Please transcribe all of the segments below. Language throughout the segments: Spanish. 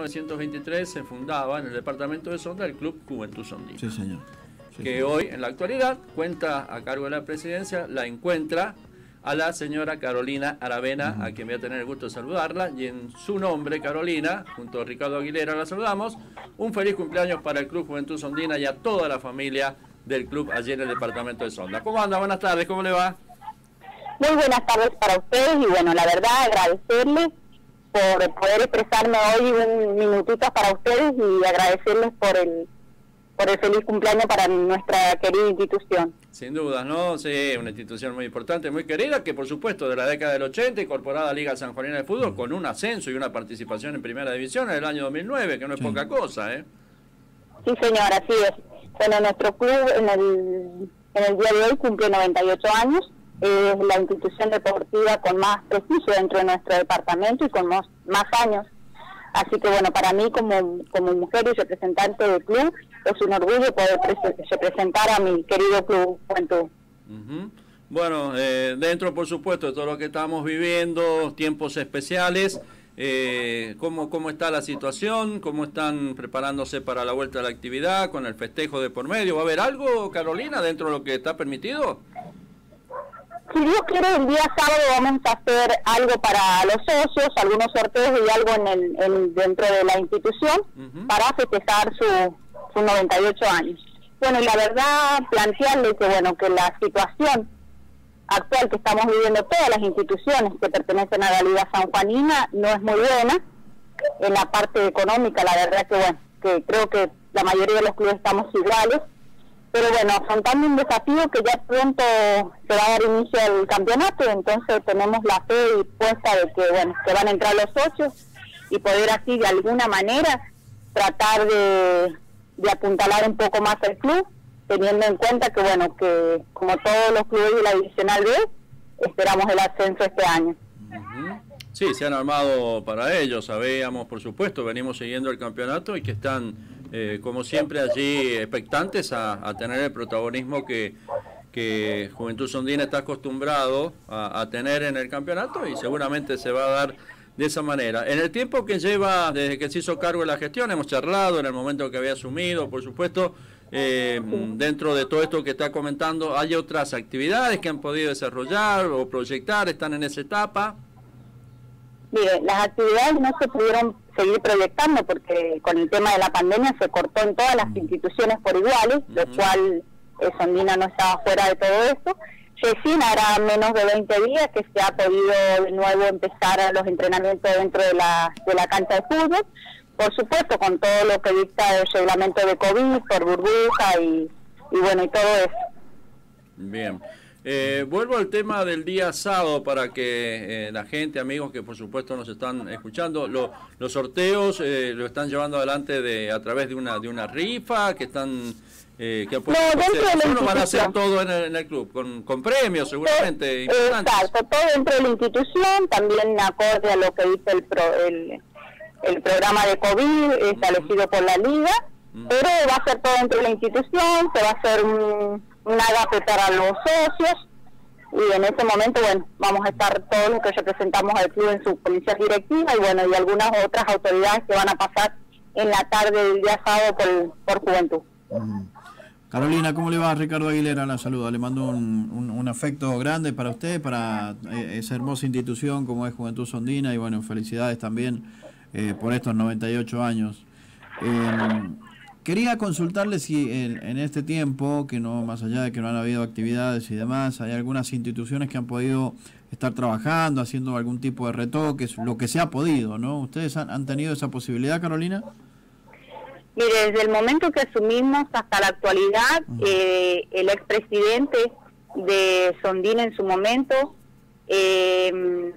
1923 se fundaba en el departamento de Sonda el Club Juventud Sondina. Sí, señor. que hoy, en la actualidad, cuenta a cargo de la presidencia, la encuentra a la señora Carolina Aravena, a quien voy a tener el gusto de saludarla, y en su nombre, Carolina, junto a Ricardo Aguilera, la saludamos. Un feliz cumpleaños para el Club Juventud Sondina y a toda la familia del club allí en el departamento de Sonda. ¿Cómo anda? Buenas tardes, ¿cómo le va? Muy buenas tardes para ustedes y bueno, la verdad agradecerles por poder expresarme hoy un minutito para ustedes y agradecerles por el por el feliz cumpleaños para nuestra querida institución. Sin dudas, ¿no? Sí, una institución muy importante, muy querida, que por supuesto de la década del 80, incorporada a Liga San Juanina de Fútbol, con un ascenso y una participación en Primera División en el año 2009, que no es poca cosa, ¿eh? Sí, señora, así es. Bueno, nuestro club en el, en el día de hoy cumple 98 años, es la institución deportiva con más prestigio dentro de nuestro departamento y con más, más años. Así que bueno, para mí como, como mujer y representante del club, es un orgullo poder representar a mi querido club Juventud. Bueno, eh, dentro por supuesto de todo lo que estamos viviendo, tiempos especiales, eh, ¿cómo, ¿cómo está la situación? ¿Cómo están preparándose para la vuelta a la actividad con el festejo de por medio? ¿Va a haber algo, Carolina, dentro de lo que está permitido? Si Dios quiere, el día sábado vamos a hacer algo para los socios, algunos sorteos y algo en el, dentro de la institución para festejar su, sus 98 años. Bueno, y la verdad, plantearle que, bueno, que la situación actual que estamos viviendo todas las instituciones que pertenecen a la Liga Sanjuanina no es muy buena. En la parte económica, la verdad que, bueno, que creo que la mayoría de los clubes estamos iguales. Pero bueno, afrontando un desafío que ya pronto se va a dar inicio al campeonato, entonces tenemos la fe y puesta de que, bueno, que van a entrar los socios y poder así de alguna manera tratar de de apuntalar un poco más el club, teniendo en cuenta que, bueno, que como todos los clubes de la Divisional B, esperamos el ascenso este año. Sí, se han armado para ello, sabíamos, por supuesto, venimos siguiendo el campeonato y que están, eh, como siempre, allí expectantes a, tener el protagonismo que, que Juventud Sondina está acostumbrado a, a tener en el campeonato y seguramente se va a dar de esa manera. En el tiempo que lleva, desde que se hizo cargo de la gestión, hemos charlado en el momento que había asumido, por supuesto, eh, dentro de todo esto que está comentando, ¿hay otras actividades que han podido desarrollar o proyectar? ¿Están en esa etapa? Mire, las actividades no se pudieron seguir proyectando porque con el tema de la pandemia se cortó en todas las mm. instituciones por iguales, lo cual eh, Sondina no estaba fuera de todo esto Recién hará menos de 20 días que se ha podido de nuevo empezar los entrenamientos dentro de la, de la cancha de fútbol. Por supuesto, con todo lo que dicta el reglamento de COVID, por burbuja y, bueno, y todo eso. Bien. Eh, vuelvo al tema del día sábado para que eh, la gente, amigos que por supuesto nos están escuchando, los sorteos eh, lo están llevando adelante de a través de una de una rifa que están eh, que no, dentro van a hacer todo en el, club, con, con premios seguramente. exacto, todo dentro de la institución, también acorde a lo que dice el, el, el programa de COVID establecido por la liga, pero va a ser todo dentro de la institución, se va a hacer un, un agape para los socios y en ese momento, bueno, vamos a estar todos los que representamos al club en su policía directiva y bueno, y algunas otras autoridades que van a pasar en la tarde del día sábado por, por juventud. Carolina, ¿cómo le va? Ricardo Aguilera la saluda. Le mando un, afecto grande para usted, para eh, esa hermosa institución como es Juventud Sondina y bueno, felicidades también eh, por estos 98 años. Em, quería consultarle si en, este tiempo, que no más allá de que no han habido actividades y demás, hay algunas instituciones que han podido estar trabajando, haciendo algún tipo de retoques, lo que se ha podido, ¿no? ¿Ustedes han tenido esa posibilidad, Carolina? Mire, desde el momento que asumimos hasta la actualidad, eh, el expresidente de Sondina en su momento eh,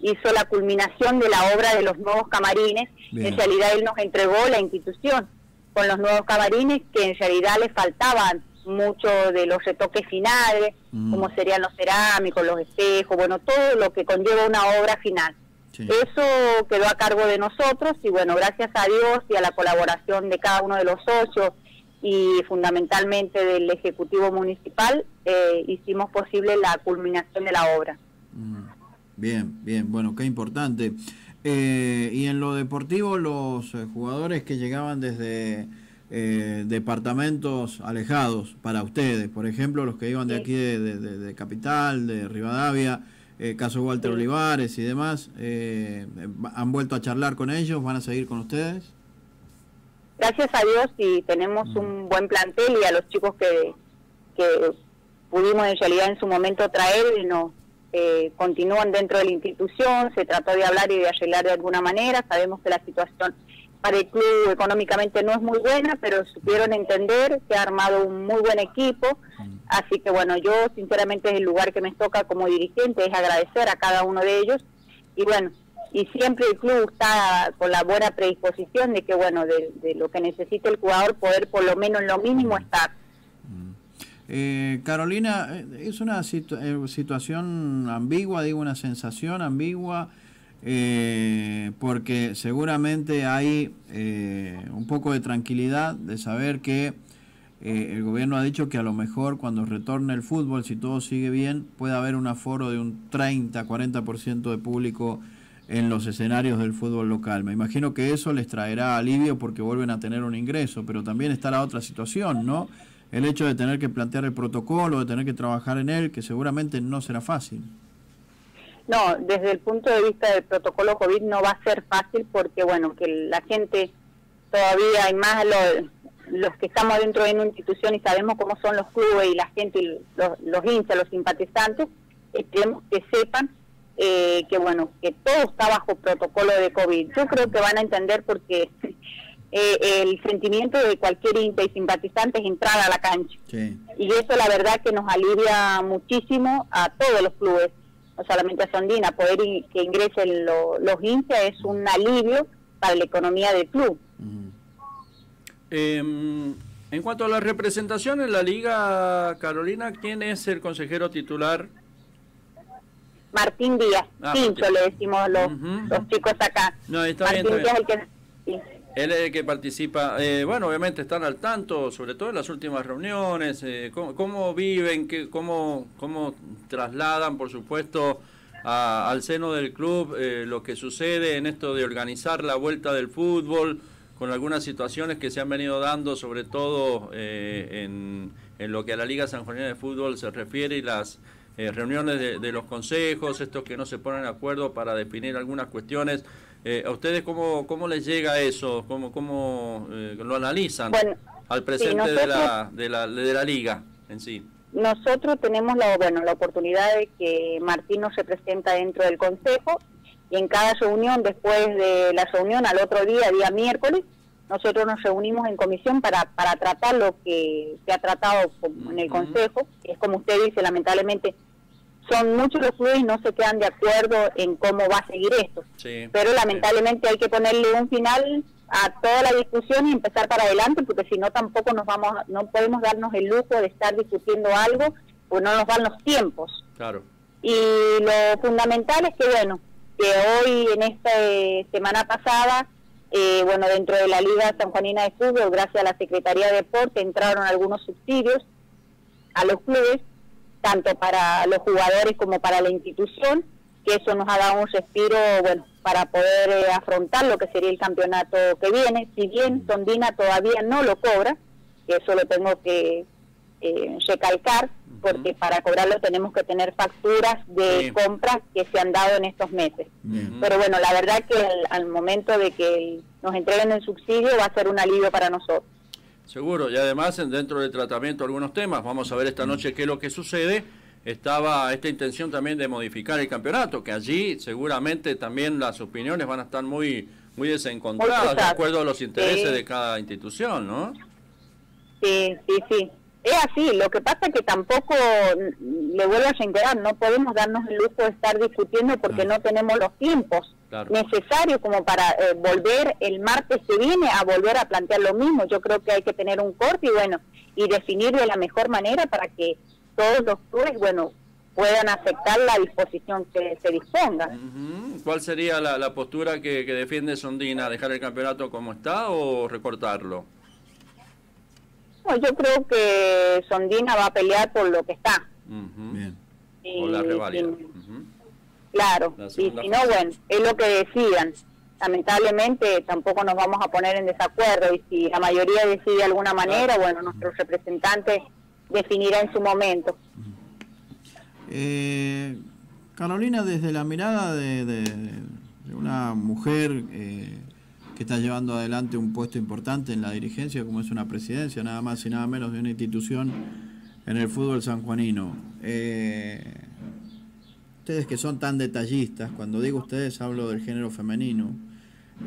hizo la culminación de la obra de los nuevos camarines. En realidad él nos entregó la institución con los nuevos camarines que en realidad le faltaban mucho de los retoques finales, como serían los cerámicos, los espejos, bueno, todo lo que conlleva una obra final. Eso quedó a cargo de nosotros y bueno, gracias a Dios y a la colaboración de cada uno de los socios y fundamentalmente del Ejecutivo Municipal, eh, hicimos posible la culminación de la obra. Mm. Bien, bien, bueno, qué importante. Eh, y en lo deportivo, los eh, jugadores que llegaban desde eh, departamentos alejados para ustedes, por ejemplo, los que iban de aquí de, Capital, de Rivadavia, caso Walter Olivares y demás, ¿han vuelto a charlar con ellos? ¿Van a seguir con ustedes? Gracias a Dios y tenemos mm. un buen plantel y a los chicos que, que pudimos en realidad en su momento traer, no eh, continúan dentro de la institución, se trató de hablar y de arreglar de alguna manera, sabemos que la situación para el club económicamente no es muy buena, pero supieron entender, se ha armado un muy buen equipo, así que bueno, yo sinceramente es el lugar que me toca como dirigente, es agradecer a cada uno de ellos y bueno, y siempre el club está con la buena predisposición de que bueno, de, de lo que necesite el jugador poder por lo menos en lo mínimo estar. Eh, Carolina, eh, es una eh, situación ambigua, digo, una sensación ambigua, porque seguramente hay un poco de tranquilidad de saber que el gobierno ha dicho que a lo mejor cuando retorne el fútbol, si todo sigue bien, puede haber un aforo de un 30-40% de público en los escenarios del fútbol local. Me imagino que eso les traerá alivio porque vuelven a tener un ingreso, pero también está la otra situación, ¿no? El hecho de tener que plantear el protocolo, de tener que trabajar en él, que seguramente no será fácil. No, desde el punto de vista del protocolo COVID no va a ser fácil porque, bueno, que la gente todavía hay más los, que estamos dentro de una institución y sabemos cómo son los clubes y la gente, y los, los hinchas, los simpatizantes, esperemos que sepan eh, que, bueno, que todo está bajo protocolo de COVID. Yo creo que van a entender porque eh, el sentimiento de cualquier hincha y simpatizante es entrar a la cancha. Y eso la verdad que nos alivia muchísimo a todos los clubes, no solamente a Sondina, poder que ingresen los hinchas es un alivio para la economía del club. Em, en cuanto a la representación en la liga, Carolina, ¿quién es el consejero titular? Martín Díaz, ah, le decimos los, los chicos acá. No, está Martín Díaz es el que... Él es el que participa, eh, bueno, obviamente están al tanto, sobre todo en las últimas reuniones, eh, cómo, viven, cómo, cómo trasladan, por supuesto, al seno del club eh, lo que sucede en esto de organizar la vuelta del fútbol, con algunas situaciones que se han venido dando, sobre todo en, en, lo que a la Liga San Juanina de Fútbol se refiere y las reuniones de, de los consejos, estos que no se ponen de acuerdo para definir algunas cuestiones. Eh, ¿A ustedes cómo, cómo les llega eso? ¿Cómo, cómo eh, lo analizan al presente de, la, de, la, de la liga en sí? Nosotros tenemos la, bueno, la oportunidad de que Martín nos representa dentro del Consejo y en cada reunión, después de la reunión, al otro día, día miércoles, nosotros nos reunimos en comisión para, para tratar lo que se ha tratado en el Consejo, es como usted dice, lamentablemente son muchos los clubes y no se quedan de acuerdo en cómo va a seguir esto. Pero lamentablemente hay que ponerle un final a toda la discusión y empezar para adelante, porque si no tampoco nos vamos, no podemos darnos el lujo de estar discutiendo algo, pues no nos dan los tiempos. Claro. Y lo fundamental es que bueno, que hoy en esta semana pasada, eh, bueno, dentro de la Liga San Juanina de Fútbol, gracias a la Secretaría de Deporte, entraron algunos subsidios a los clubes tanto para los jugadores como para la institución, que eso nos ha dado un respiro, bueno, para poder eh, afrontar lo que sería el campeonato que viene. Si bien Sondina todavía no lo cobra, que eso lo tengo que eh, recalcar, porque para cobrarlo tenemos que tener facturas de compras que se han dado en estos meses. Pero bueno, la verdad que al momento de que nos entreguen el subsidio va a ser un alivio para nosotros. Seguro, y además dentro del tratamiento algunos temas, vamos a ver esta noche qué es lo que sucede, estaba esta intención también de modificar el campeonato, que allí seguramente también las opiniones van a estar muy muy desencontradas de acuerdo a los intereses de cada institución, ¿no? Sí, sí, sí. Es así, lo que pasa es que tampoco, le vuelvo a reiterar, no podemos darnos el lujo de estar discutiendo porque no tenemos los tiempos necesarios como para eh, volver el martes que viene a volver a plantear lo mismo. Yo creo que hay que tener un corte y bueno, y definir de la mejor manera para que todos los clubes, bueno, puedan aceptar la disposición que se disponga. ¿Cuál sería la, postura que, defiende Sondina? ¿Dejar el campeonato como está o recortarlo? Yo creo que Sondina va a pelear por lo que está. Bien. por la Claro, y si no, bueno, es lo que decían. Lamentablemente tampoco nos vamos a poner en desacuerdo y si la mayoría decide de alguna manera, bueno, nuestro representante definirá en su momento. Eh, Carolina, desde la mirada de, una mujer eh, que está llevando adelante un puesto importante en la dirigencia, como es una presidencia, nada más y nada menos de una institución en el fútbol sanjuanino. Eh, ustedes que son tan detallistas, cuando digo ustedes hablo del género femenino,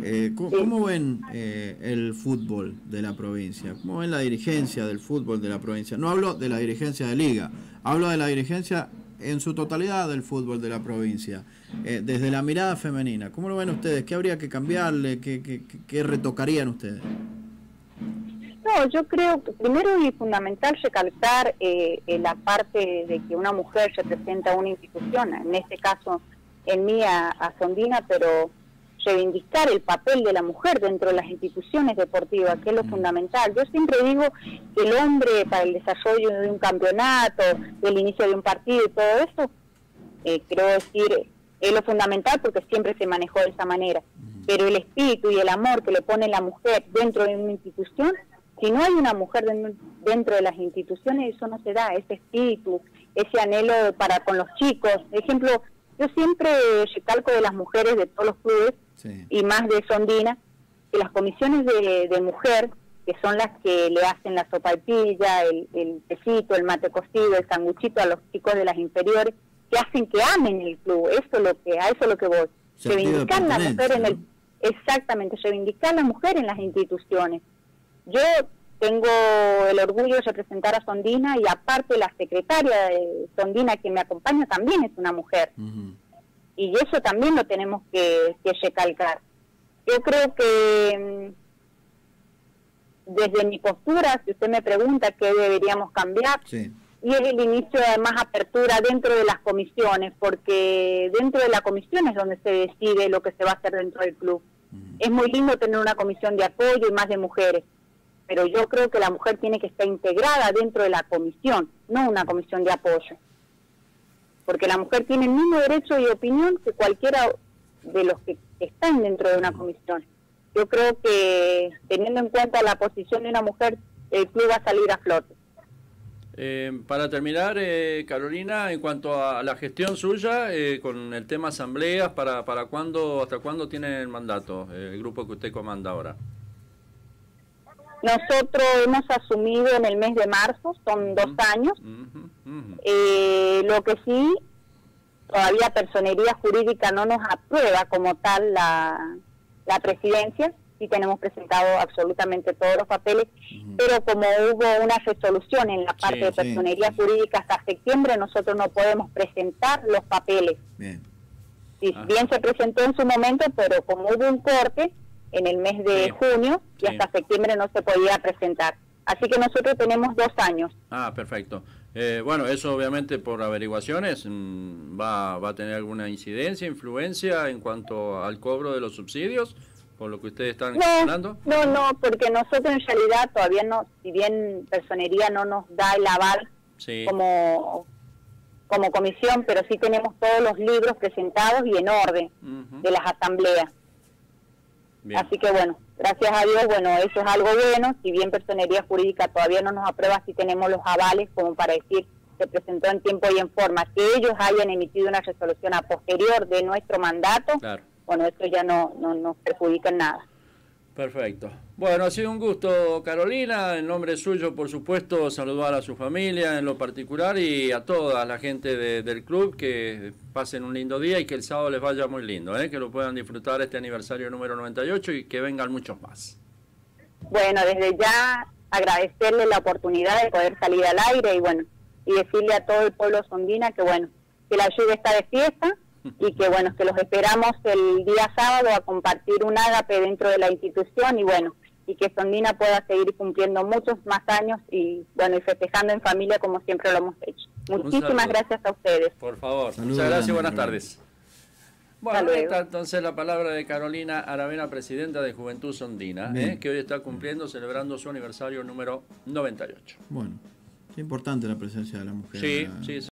eh, ¿cómo, ven eh, el fútbol de la provincia? ¿Cómo ven la dirigencia del fútbol de la provincia? No hablo de la dirigencia de liga, hablo de la dirigencia en su totalidad del fútbol de la provincia, eh, desde la mirada femenina. ¿Cómo lo ven ustedes? ¿Qué habría que cambiarle? ¿Qué, qué, qué retocarían ustedes? No, yo creo que primero y fundamental recalcar eh, la parte de que una mujer representa una institución, en este caso en mí a, Sondina, pero reivindicar el papel de la mujer dentro de las instituciones deportivas, que es lo mm. fundamental. Yo siempre digo que el hombre para el desarrollo de un campeonato, del inicio de un partido y todo eso, eh, creo decir, es lo fundamental porque siempre se manejó de esa manera. Mm. Pero el espíritu y el amor que le pone la mujer dentro de una institución si no hay una mujer dentro de las instituciones, eso no se da, ese espíritu, ese anhelo para con los chicos. Ejemplo, yo siempre recalco de las mujeres de todos los clubes, y más de Sondina, que las comisiones de, mujer, que son las que le hacen la sopa el, el tecito, el mate cocido, el sanguchito a los chicos de las inferiores, que hacen que amen el club, eso es lo que, a eso es lo que voy. Reivindicar la mujer en el, exactamente, reivindicar la mujer en las instituciones. Yo tengo el orgullo de representar a Sondina y aparte la secretaria de Sondina que me acompaña también es una mujer. Y eso también lo tenemos que, recalcar. Yo creo que mm, desde mi postura, si usted me pregunta qué deberíamos cambiar, y es el inicio de más apertura dentro de las comisiones, porque dentro de la comisión es donde se decide lo que se va a hacer dentro del club. Es muy lindo tener una comisión de apoyo y más de mujeres pero yo creo que la mujer tiene que estar integrada dentro de la comisión, no una comisión de apoyo. Porque la mujer tiene el mismo derecho y opinión que cualquiera de los que están dentro de una comisión. Yo creo que teniendo en cuenta la posición de una mujer, el club va a salir a flote. Eh, para terminar, eh, Carolina, en cuanto a la gestión suya eh, con el tema asambleas, ¿para, para cuándo, hasta cuándo tiene el mandato, el grupo que usted comanda ahora? Nosotros hemos asumido en el mes de marzo, son dos años. Eh, lo que sí, todavía personería jurídica no nos aprueba como tal la, la presidencia. Sí tenemos presentado absolutamente todos los papeles, pero como hubo una resolución en la parte de personería jurídica hasta septiembre, nosotros no podemos presentar los papeles. Bien. bien se presentó en su momento, pero como hubo un corte, en el mes de junio y hasta septiembre no se podía presentar. Así que nosotros tenemos dos años. Ah, perfecto. Eh, bueno, eso obviamente por averiguaciones mm, va, va a tener alguna incidencia, influencia en cuanto al cobro de los subsidios, por lo que ustedes están no, hablando. No, no, porque nosotros en realidad todavía no, si bien Personería no nos da el aval como, como comisión, pero sí tenemos todos los libros presentados y en orden de las asambleas. Así que bueno, gracias a Dios, bueno, eso es algo bueno, si bien personería jurídica todavía no nos aprueba, si tenemos los avales como para decir se presentó en tiempo y en forma, que ellos hayan emitido una resolución a posterior de nuestro mandato, bueno, esto ya no, no nos perjudica en nada. Perfecto. Bueno, ha sido un gusto, Carolina. En nombre suyo, por supuesto, saludar a su familia en lo particular y a toda la gente del club que pasen un lindo día y que el sábado les vaya muy lindo, ¿eh? que lo puedan disfrutar este aniversario número 98 y que vengan muchos más. Bueno, desde ya agradecerle la oportunidad de poder salir al aire y bueno, y decirle a todo el pueblo sondina que bueno, que la lluvia está de fiesta y que bueno, que los esperamos el día sábado a compartir un ágape dentro de la institución y bueno, y que Sondina pueda seguir cumpliendo muchos más años y bueno, y festejando en familia como siempre lo hemos hecho. Muchísimas gracias a ustedes. Por favor, muchas gracias y buenas tardes. Bueno, está entonces la palabra de Carolina Aravena, presidenta de Juventud Sondina, ¿eh? que hoy está cumpliendo, celebrando su aniversario número 98. Bueno, qué importante la presencia de la mujer. Sí, sí,